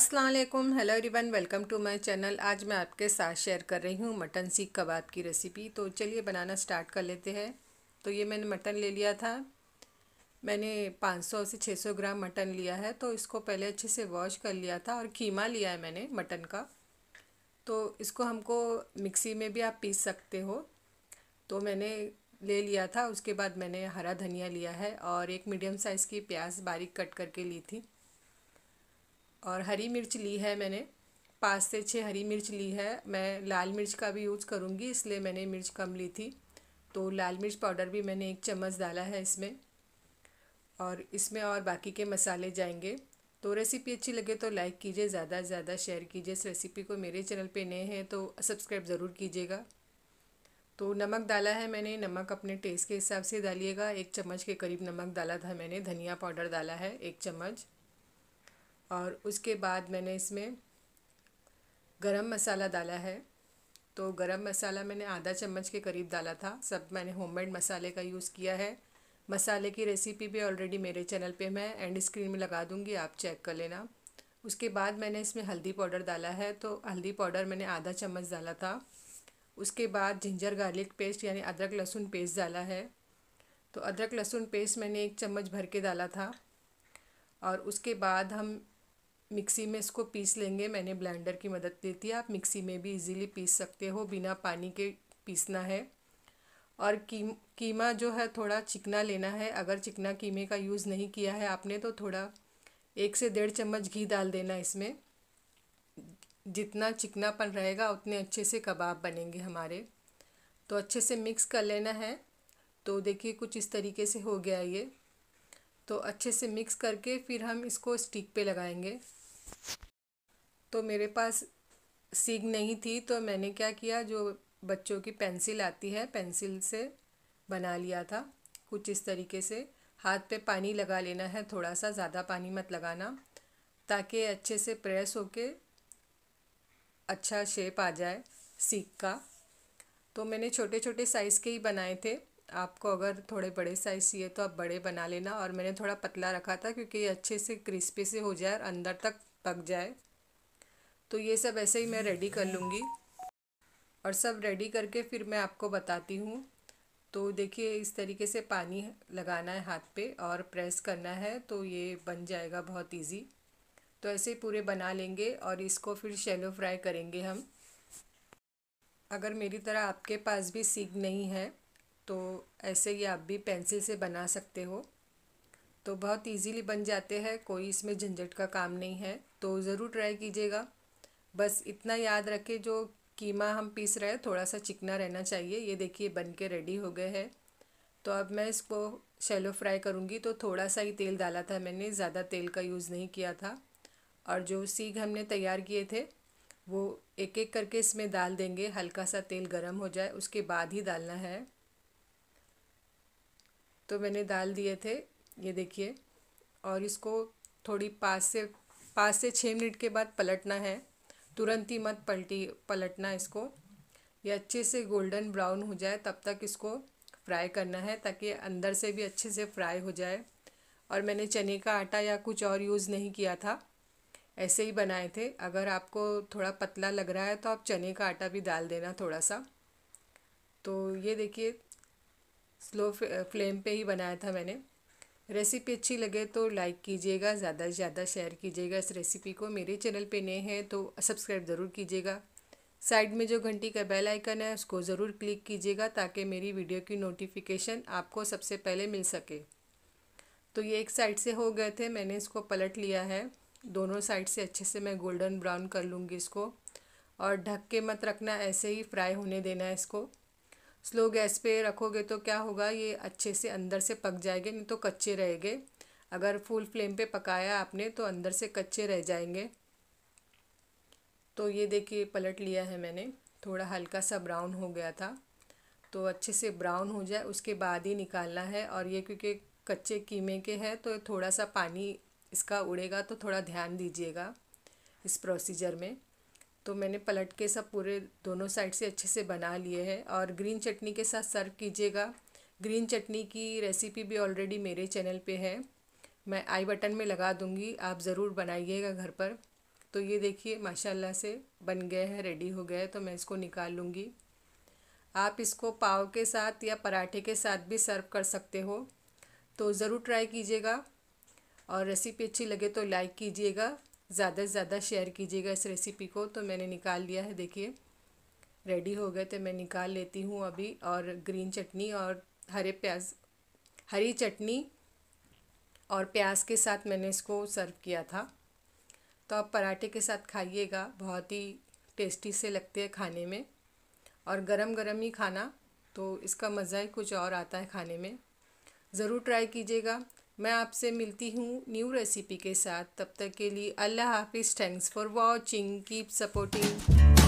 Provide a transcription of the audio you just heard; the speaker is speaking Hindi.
वालेकुम hello everyone welcome to my channel आज मैं आपके साथ शेयर कर रही हूँ मटन सीख कबाब की रेसिपी तो चलिए बनाना स्टार्ट कर लेते हैं। तो ये मैंने मटन ले लिया था। मैंने 500 से 600 ग्राम मटन लिया है। तो इसको पहले अच्छे से वॉश कर लिया था और कीमा लिया है मैंने मटन का। तो इसको हमको मिक्सी में भी आप पीस सकते हो। तो मैंने ले लिया था। उसके बाद मैंने हरा धनिया लिया है और एक मीडियम साइज़ की प्याज बारीक कट करके ली थी। और हरी मिर्च ली है मैंने। पाँच से छः हरी मिर्च ली है। मैं लाल मिर्च का भी यूज़ करूँगी, इसलिए मैंने मिर्च कम ली थी। तो लाल मिर्च पाउडर भी मैंने एक चम्मच डाला है इसमें। और इसमें और बाकी के मसाले जाएँगे। तो रेसिपी अच्छी लगे तो लाइक कीजिए, ज़्यादा से ज़्यादा शेयर कीजिए। इस रेसिपी को मेरे चैनल पे नए हैं तो सब्सक्राइब ज़रूर कीजिएगा। तो नमक डाला है मैंने। नमक अपने टेस्ट के हिसाब से डालिएगा। एक चम्मच के करीब नमक डाला था मैंने। धनिया पाउडर डाला है एक चम्मच। और उसके बाद मैंने इसमें गरम मसाला डाला है। तो गरम मसाला मैंने आधा चम्मच के करीब डाला था। सब मैंने होममेड मसाले का यूज़ किया है। मसाले की रेसिपी भी ऑलरेडी मेरे चैनल पे मैं एंड स्क्रीन में लगा दूँगी, आप चेक कर लेना। उसके बाद मैंने इसमें हल्दी पाउडर डाला है। तो हल्दी पाउडर मैंने आधा चम्मच डाला था। उसके बाद जिंजर गार्लिक पेस्ट यानी अदरक लहसुन पेस्ट डाला है। तो अदरक लहसुन पेस्ट मैंने एक चम्मच भर के डाला था। और उसके बाद हम मिक्सी में इसको पीस लेंगे। मैंने ब्लेंडर की मदद ली थी आप मिक्सी में भी इजीली पीस सकते हो बिना पानी के पीसना है। और कीम, कीमा जो है थोड़ा चिकना लेना है। अगर चिकना कीमे का यूज़ नहीं किया है आपने तो थोड़ा एक से डेढ़ चम्मच घी डाल देना इसमें। जितना चिकनापन रहेगा उतने अच्छे से कबाब बनेंगे हमारे। तो अच्छे से मिक्स कर लेना है। तो देखिए कुछ इस तरीके से हो गया ये। तो अच्छे से मिक्स करके फिर हम इसको स्टिक पे लगाएँगे। तो मेरे पास सीग नहीं थी तो मैंने क्या किया, जो बच्चों की पेंसिल आती है, पेंसिल से बना लिया था, कुछ इस तरीके से। हाथ पे पानी लगा लेना है थोड़ा सा ज़्यादा पानी मत लगाना, ताकि अच्छे से प्रेस होके अच्छा शेप आ जाए सीख का। तो मैंने छोटे छोटे साइज़ के ही बनाए थे। आपको अगर थोड़े बड़े साइज़ चाहिए तो आप बड़े बना लेना, और मैंने थोड़ा पतला रखा था, क्योंकि ये अच्छे से क्रिस्पी से हो जाए, और अंदर तक पक जाए। तो ये सब ऐसे ही मैं रेडी कर लूँगी। और सब रेडी करके फिर मैं आपको बताती हूँ। तो देखिए, इस तरीके से पानी लगाना है हाथ पे और प्रेस करना है तो ये बन जाएगा बहुत इजी तो ऐसे ही पूरे बना लेंगे और इसको फिर शैलो फ्राई करेंगे हम। अगर मेरी तरह आपके पास भी सीख नहीं है तो ऐसे ही आप भी पेंसिल से बना सकते हो। तो बहुत इजीली बन जाते हैं, कोई इसमें झंझट का काम नहीं है। तो ज़रूर ट्राई कीजिएगा। बस इतना याद रखें, जो कीमा हम पीस रहे हैं थोड़ा सा चिकना रहना चाहिए। ये देखिए बन के रेडी हो गए हैं। तो अब मैं इसको शैलो फ्राई करूँगी। तो थोड़ा सा ही तेल डाला था मैंने, ज़्यादा तेल का यूज़ नहीं किया था। और जो सीग हमने तैयार किए थे, वो एक एक करके इसमें डाल देंगे। हल्का सा तेल गर्म हो जाए, उसके बाद ही डालना है। तो मैंने डाल दिए थे, ये देखिए। और इसको थोड़ी पाँच से पाँच से छः मिनट के बाद पलटना है। तुरंत ही मत पलटी, पलटना इसको। ये अच्छे से गोल्डन ब्राउन हो जाए, तब तक इसको फ्राई करना है ताकि अंदर से भी अच्छे से फ्राई हो जाए। और मैंने चने का आटा या कुछ और यूज़ नहीं किया था। ऐसे ही बनाए थे। अगर आपको थोड़ा पतला लग रहा है तो आप चने का आटा भी डाल देना थोड़ा सा तो ये देखिए, स्लो फ्लेम पे ही बनाया था मैंने। रेसिपी अच्छी लगे तो लाइक कीजिएगा, ज़्यादा से ज़्यादा शेयर कीजिएगा इस रेसिपी को। मेरे चैनल पे नए हैं तो सब्सक्राइब ज़रूर कीजिएगा। साइड में जो घंटी का बेल आइकन है, उसको ज़रूर क्लिक कीजिएगा ताकि मेरी वीडियो की नोटिफिकेशन आपको सबसे पहले मिल सके। तो ये एक साइड से हो गए थे, मैंने इसको पलट लिया है। दोनों साइड से अच्छे से मैं गोल्डन ब्राउन कर लूँगी इसको। और ढक के मत रखना, ऐसे ही फ्राई होने देना है इसको। स्लो गैस पे रखोगे तो क्या होगा? ये अच्छे से अंदर से पक जाएँगे, नहीं तो कच्चे रहेंगे। अगर फुल फ्लेम पे पकाया आपने तो अंदर से कच्चे रह जाएँगे। तो ये देखिए, पलट लिया है मैंने। थोड़ा हल्का सा ब्राउन हो गया था। तो अच्छे से ब्राउन हो जाए, उसके बाद ही निकालना है। और ये क्योंकि कच्चे कीमे के हैं तो थोड़ा सा पानी इसका उड़ेगा तो थोड़ा ध्यान दीजिएगा इस प्रोसीजर में। तो मैंने पलट के सब पूरे दोनों साइड से अच्छे से बना लिए हैं। और ग्रीन चटनी के साथ सर्व कीजिएगा। ग्रीन चटनी की रेसिपी भी ऑलरेडी मेरे चैनल पे है। मैं आई बटन में लगा दूँगी। आप ज़रूर बनाइएगा घर पर। तो ये देखिए, माशाल्लाह से बन गए हैं रेडी हो गए तो मैं इसको निकाल लूँगी। आप इसको पाव के साथ या पराठे के साथ भी सर्व कर सकते हो। तो ज़रूर ट्राई कीजिएगा। और रेसिपी अच्छी लगे तो लाइक कीजिएगा। ज़्यादा से ज़्यादा शेयर कीजिएगा इस रेसिपी को। तो मैंने निकाल लिया है, देखिए। रेडी हो गए तो मैं निकाल लेती हूँ अभी। और ग्रीन चटनी और हरे प्याज, हरी चटनी और प्याज के साथ मैंने इसको सर्व किया था। तो आप पराठे के साथ खाइएगा, बहुत ही टेस्टी से लगते हैं खाने में। और गरम गरम ही खाना तो इसका मज़ा ही कुछ और आता है खाने में। ज़रूर ट्राई कीजिएगा। मैं आपसे मिलती हूँ न्यू रेसिपी के साथ। तब तक के लिए अल्लाह हाफिज़। Thanks for watching keep supporting